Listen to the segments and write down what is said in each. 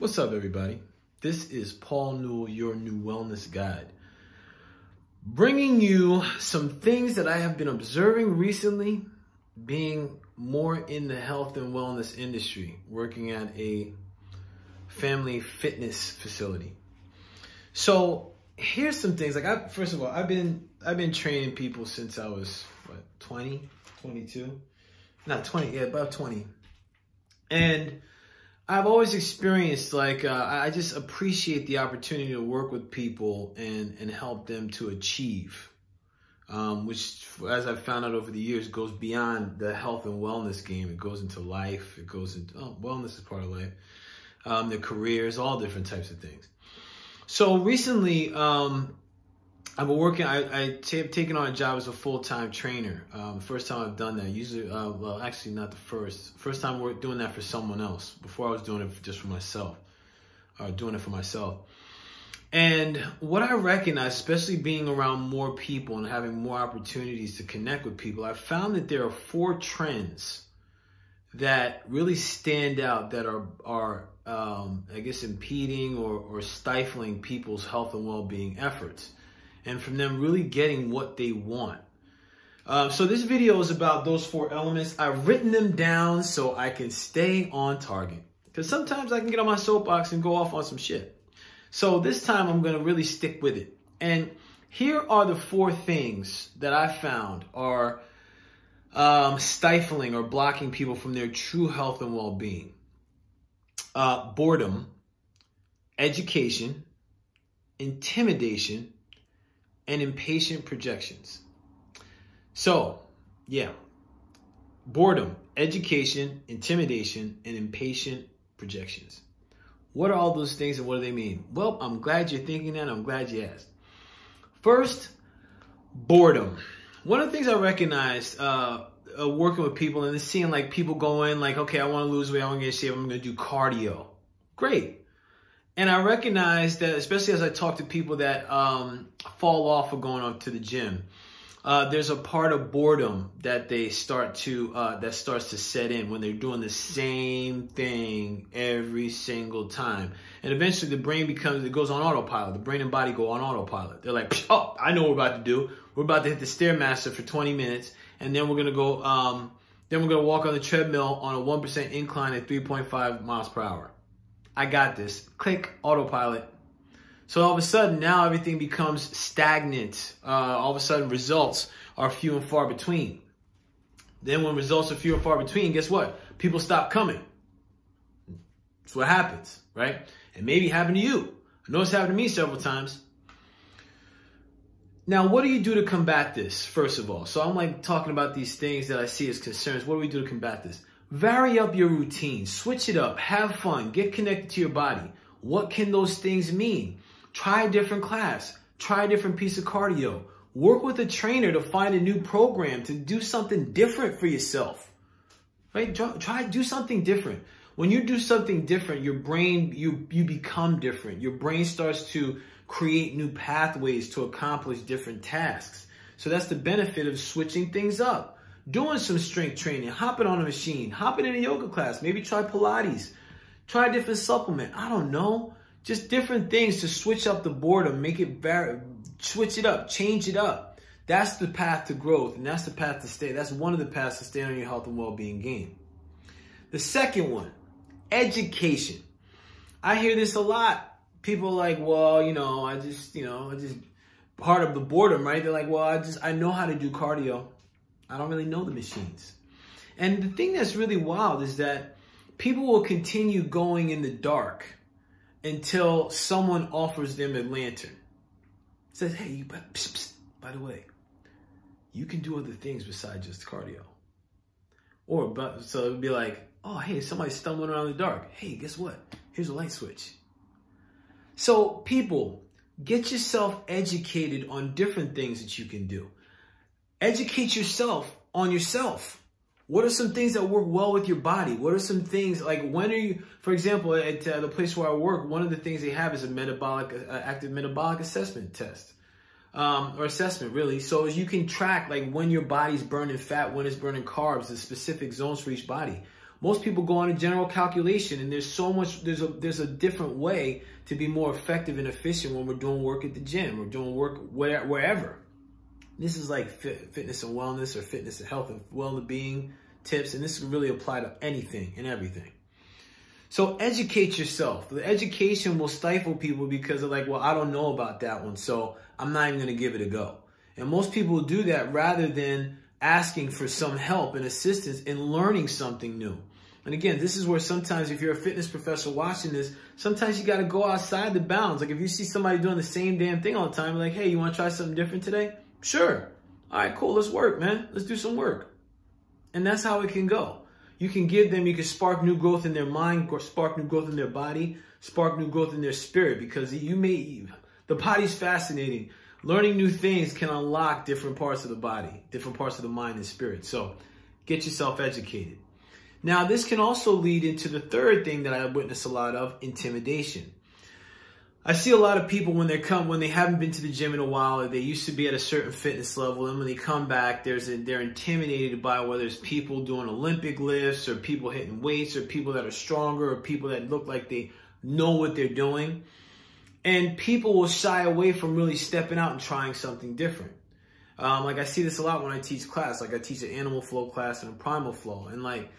What's up, everybody? This is Paul Newell, your new wellness guide, bringing you some things that I have been observing recently, being more in the health and wellness industry, working at a family fitness facility. So here's some things. Like, I first of all, I've been I've been training people since I was what 20, 22, not 20, yeah, about 20, and I've always experienced like uh, I just appreciate the opportunity to work with people and and help them to achieve, um, which as I've found out over the years goes beyond the health and wellness game. It goes into life. It goes into oh, wellness is part of life. Um, their careers, all different types of things. So recently, um, I've been working. I, t- taken on a job as a full time trainer. Um, first time I've done that. Usually, uh, well, actually, not the first. First time we're doing that for someone else. Before I was doing it just for myself, or uh, doing it for myself. And what I recognize, especially being around more people and having more opportunities to connect with people, I found that there are four trends that really stand out that are are um, I guess impeding or, or stifling people's health and well being efforts and from them really getting what they want. Uh, so this video is about those four elements. I've written them down so I can stay on target. Because sometimes I can get on my soapbox and go off on some shit. So this time I'm going to really stick with it. And here are the four things that I found are um, stifling or blocking people from their true health and well-being. Uh, boredom, education, intimidation, and impatient projections. So, yeah, boredom, education, intimidation, and impatient projections. What are all those things and what do they mean? Well, I'm glad you're thinking that. I'm glad you asked. First, boredom. One of the things I recognized uh, uh, working with people and seeing like people going like, okay, I want to lose weight, I want to get shape, I'm going to do cardio. Great. And I recognize that, especially as I talk to people that um, fall off of going up to the gym, uh, there's a part of boredom that they start to uh, that starts to set in when they're doing the same thing every single time, and eventually the brain becomes it goes on autopilot. The brain and body go on autopilot. They're like, oh, I know what we're about to do. We're about to hit the stairmaster for 20 minutes, and then we're gonna go. Um, then we're gonna walk on the treadmill on a one percent incline at 3.5 miles per hour. I got this. Click autopilot. So all of a sudden, now everything becomes stagnant. Uh, all of a sudden, results are few and far between. Then when results are few and far between, guess what? People stop coming. That's what happens, right? And maybe happened to you. I know it's happened to me several times. Now, what do you do to combat this, first of all? So I'm like talking about these things that I see as concerns. What do we do to combat this? Vary up your routine, switch it up, have fun, get connected to your body. What can those things mean? Try a different class, try a different piece of cardio, work with a trainer to find a new program to do something different for yourself. Right? Try do something different. When you do something different, your brain you you become different. Your brain starts to create new pathways to accomplish different tasks. So that's the benefit of switching things up doing some strength training, hopping on a machine, hopping in a yoga class, maybe try Pilates, try a different supplement. I don't know. Just different things to switch up the boredom, make it vary, switch it up, change it up. That's the path to growth and that's the path to stay. That's one of the paths to stay on your health and well-being game. The second one, education. I hear this a lot. People like, well, you know, I just, you know, I just part of the boredom, right? They're like, well, I just, I know how to do cardio. I don't really know the machines. And the thing that's really wild is that people will continue going in the dark until someone offers them a lantern. Says, hey, you, psst, psst, by the way, you can do other things besides just cardio. Or, but, so it would be like, oh, hey, somebody's stumbling around in the dark. Hey, guess what? Here's a light switch. So, people, get yourself educated on different things that you can do. Educate yourself on yourself. What are some things that work well with your body? What are some things like when are you, for example, at uh, the place where I work, one of the things they have is a metabolic, uh, active metabolic assessment test. Um, or assessment really. So as you can track like when your body's burning fat, when it's burning carbs, the specific zones for each body. Most people go on a general calculation and there's so much, there's a, there's a different way to be more effective and efficient when we're doing work at the gym or doing work where, wherever. This is like fit, fitness and wellness or fitness and health and well-being tips. And this can really apply to anything and everything. So educate yourself. The education will stifle people because they're like, well, I don't know about that one. So I'm not even going to give it a go. And most people do that rather than asking for some help and assistance in learning something new. And again, this is where sometimes if you're a fitness professor watching this, sometimes you got to go outside the bounds. Like if you see somebody doing the same damn thing all the time, like, hey, you want to try something different today? Sure. All right, cool. Let's work, man. Let's do some work. And that's how it can go. You can give them, you can spark new growth in their mind, spark new growth in their body, spark new growth in their spirit because you may, the body's fascinating. Learning new things can unlock different parts of the body, different parts of the mind and spirit. So get yourself educated. Now, this can also lead into the third thing that I witness a lot of intimidation. I see a lot of people when they come, when they haven't been to the gym in a while, or they used to be at a certain fitness level, and when they come back, there's a, they're intimidated by whether it's people doing Olympic lifts, or people hitting weights, or people that are stronger, or people that look like they know what they're doing. And people will shy away from really stepping out and trying something different. Um, like I see this a lot when I teach class. Like I teach an animal flow class and a primal flow, and like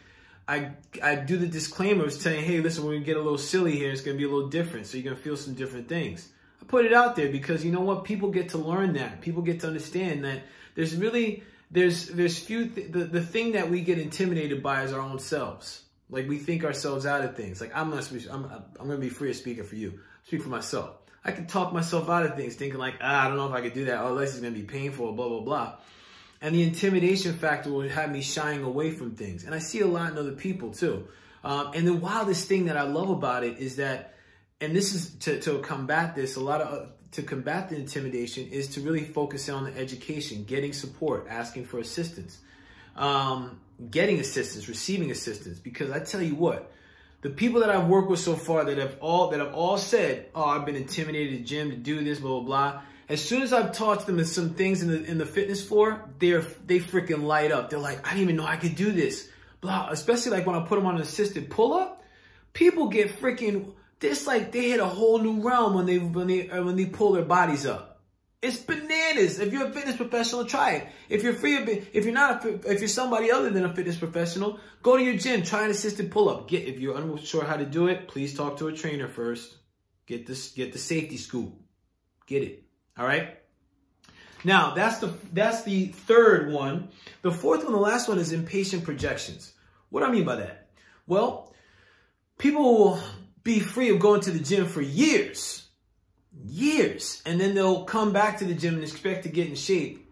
I I do the disclaimers saying, hey, listen, we're gonna get a little silly here. It's gonna be a little different, so you're gonna feel some different things. I put it out there because you know what? People get to learn that. People get to understand that there's really there's there's few th- the the thing that we get intimidated by is our own selves. Like we think ourselves out of things. Like I'm gonna I'm I'm gonna be free of speaking for you. Speak for myself. I can talk myself out of things, thinking like, ah, I don't know if I could do that. Oh, this is gonna be painful. Blah blah blah. And the intimidation factor will have me shying away from things. And I see a lot in other people too. Um, and the wildest thing that I love about it is that, and this is to, to combat this, a lot of, uh, to combat the intimidation is to really focus on the education, getting support, asking for assistance, um, getting assistance, receiving assistance. Because I tell you what, the people that I've worked with so far that have all that have all said, "Oh, I've been intimidated at gym to do this, blah blah blah," As soon as I've taught them some things in the in the fitness floor, they're they freaking light up. They're like, I didn't even know I could do this. Blah. Especially like when I put them on an assisted pull up, people get freaking. It's like they hit a whole new realm when they when they uh, when they pull their bodies up. It's bananas. If you're a fitness professional, try it. If you're free, if you're not, if you're somebody other than a fitness professional, go to your gym, try an assisted pull up. Get if you're unsure how to do it, please talk to a trainer first. Get this, get the safety scoop. Get it. All right. Now that's the that's the third one. The fourth one, the last one is impatient projections. What do I mean by that? Well, people will be free of going to the gym for years, years, and then they'll come back to the gym and expect to get in shape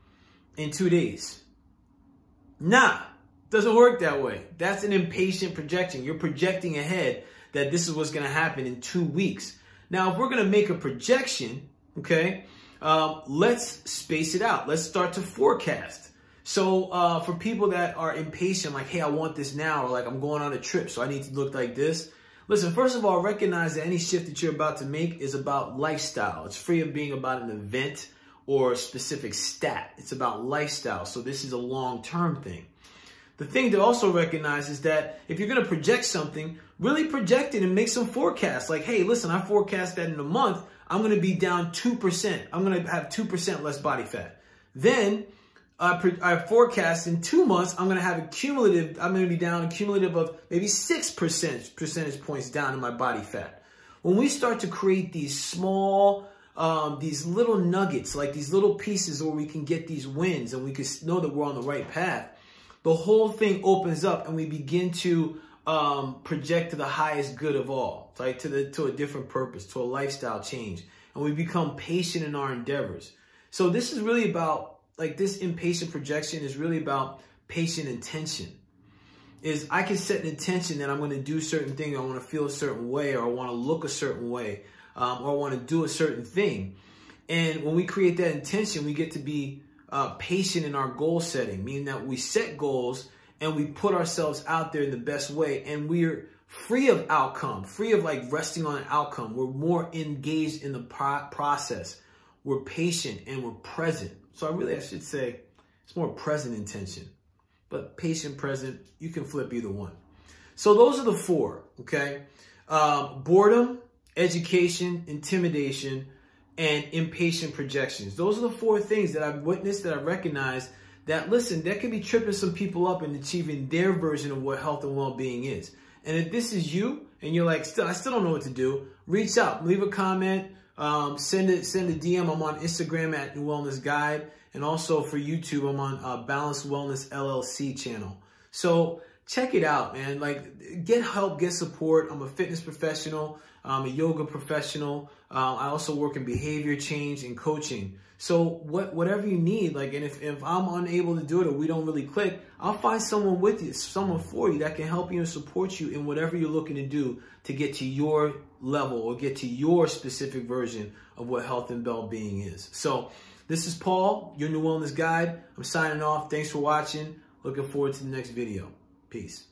in two days. Nah, doesn't work that way. That's an impatient projection. You're projecting ahead that this is what's going to happen in two weeks. Now, if we're going to make a projection, okay, um, let's space it out. Let's start to forecast. So uh, for people that are impatient, like, hey, I want this now, or like I'm going on a trip, so I need to look like this. Listen, first of all, recognize that any shift that you're about to make is about lifestyle. It's free of being about an event or a specific stat. It's about lifestyle. So this is a long-term thing. The thing to also recognize is that if you're going to project something, really project it and make some forecasts. Like, hey, listen, I forecast that in a month. I'm going to be down 2%. I'm going to have 2% less body fat. Then I forecast in two months, I'm going to have a cumulative, I'm going to be down a cumulative of maybe 6% percentage points down in my body fat. When we start to create these small, um, these little nuggets, like these little pieces where we can get these wins and we can know that we're on the right path, the whole thing opens up and we begin to um, project to the highest good of all, like to the to a different purpose, to a lifestyle change, and we become patient in our endeavors. So this is really about like this impatient projection is really about patient intention. Is I can set an intention that I'm going to do certain thing, I want to feel a certain way, or I want to look a certain way, um, or I want to do a certain thing. And when we create that intention, we get to be uh, patient in our goal setting, meaning that we set goals and we put ourselves out there in the best way and we're free of outcome, free of like resting on an outcome. We're more engaged in the pro process. We're patient and we're present. So I really, I should say it's more present intention, but patient, present, you can flip either one. So those are the four, okay? Um, boredom, education, intimidation, and impatient projections. Those are the four things that I've witnessed, that I've recognized that, listen, that could be tripping some people up in achieving their version of what health and well-being is. And if this is you and you're like, still, I still don't know what to do, reach out, leave a comment, um, send it, send a DM. I'm on Instagram at NeWellness Guide. And also for YouTube, I'm on uh, Balanced Wellness LLC channel. So check it out, man. Like, get help, get support. I'm a fitness professional. I'm a yoga professional. Uh, I also work in behavior change and coaching. So what, whatever you need, like, and if, if I'm unable to do it or we don't really click, I'll find someone with you, someone for you that can help you and support you in whatever you're looking to do to get to your level or get to your specific version of what health and well-being is. So this is Paul, your new wellness guide. I'm signing off. Thanks for watching. Looking forward to the next video. Peace.